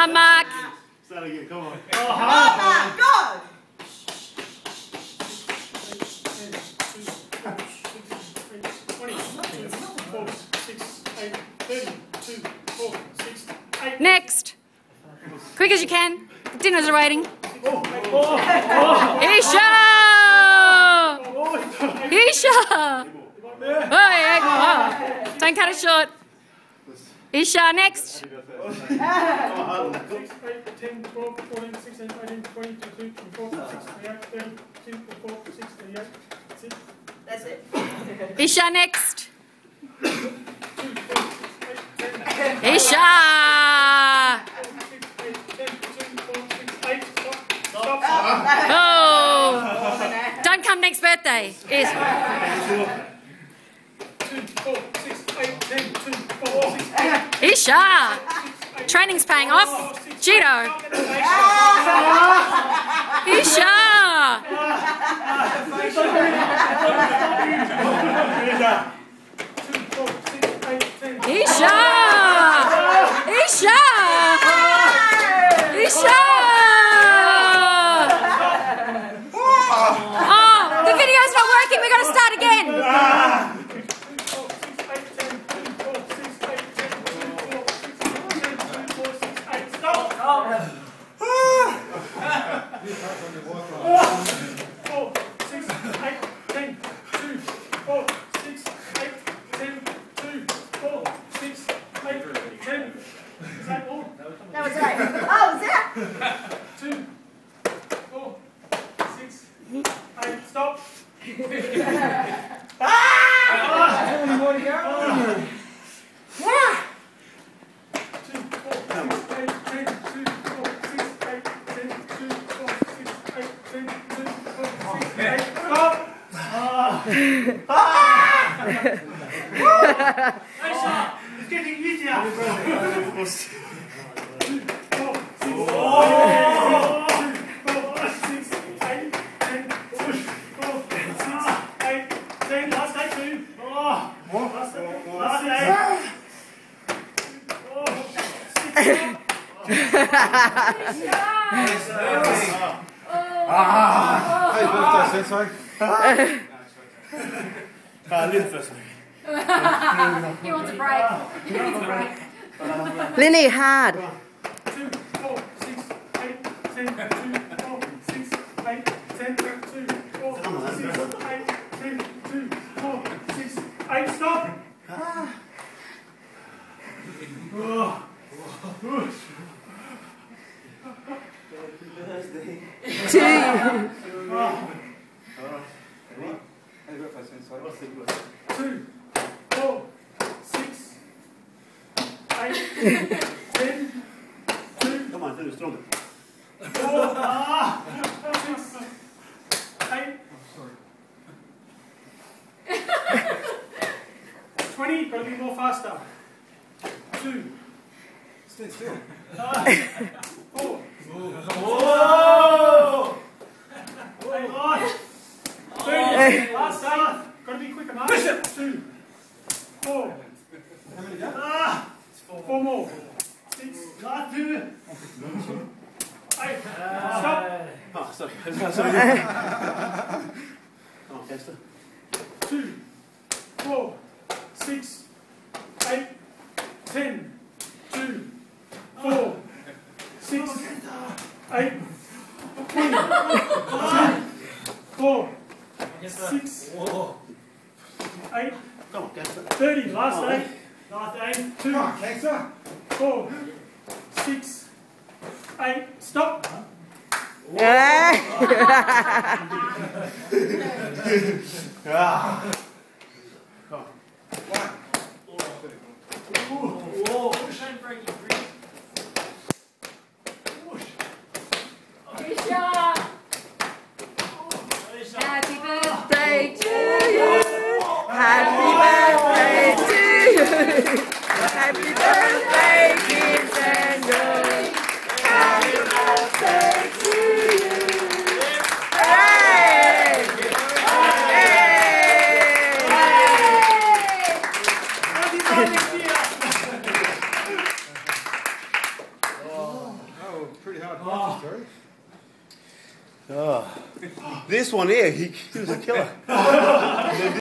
Come, Mark. Start again, come on. Mark, go! Next. Quick as you can. The dinners are waiting. Isha! Isha! Hey, hey, oh. Don't cut it short. Isha, next. 6, 8, 10, 12, 14, 16, 18, 20, 22, 24, 26, 28, 30, 34, 36, 38, that's it. That's. Isha, next. 2, 4, 6, 8, 10, 12, Isha! 6, 8, 10, 2, 4, 6, 8, stop, stop. Oh! Don't come next birthday. Yes. 2, 4, 6, 8, 10, 2, 4, 6, 8, Isha! Training's paying off. Judo. Isha! Oh, is that? 2, 4, 6, 8, stop. Two, four, six, eight, 10, two, four, six, eight, 10, two, four, six, eight, 10, two, four, six, eight, stop. It's getting easier. Four, six, four, six, eight, 10, two, four, six, eight, 10. Last day, two. Oh, last day, last day. Oh, six, Hey, birthday, Sensei. Ah, Lynn first. He wants wants a break. Linny, hard. two, four, six, eight, 10, two, four, six, eight, 10, two, four, six, eight, 10, two, four, six, eight, stop. Oh. Two. two, Come on, it stronger. four, ah, six, eight. Faster. Two. Stand still. Oh! Eight. Thirty. Last eight. Gotta be quicker, Mark. Two. Four. How many go? Ah. Four more. Six. Last Stop. Oh, sorry. sorry. Come on, Kester. two, four, six, eight, ten, two, four, six, eight, twenty, two, four, six, eight, Come on, Kester. thirty. Last eight. Last eight. Two, Kester. four, six, eight. Stop. Ah. Come on. Isha! Happy birthday to you. Happy birthday to you. Happy birthday, dear Sandra. Happy birthday to you. Hey! Hey! Happy birthday, dear. Were pretty hard Terry. Oh. This one here, he, he was a killer.